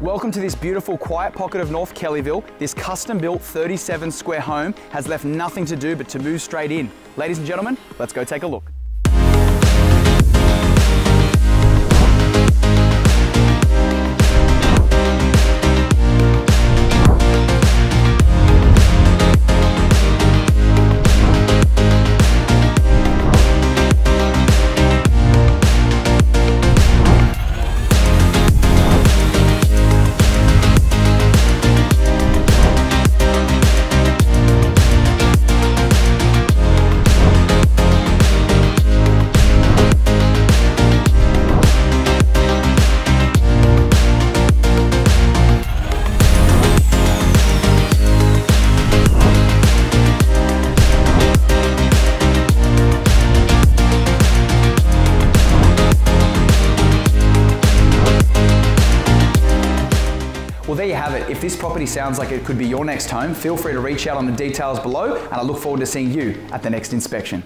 Welcome to this beautiful quiet pocket of North Kellyville. This custom built 37 square home has left nothing to do but to move straight in. Ladies and gentlemen, let's go take a look. Well, there you have it. If this property sounds like it could be your next home, feel free to reach out on the details below, and I look forward to seeing you at the next inspection.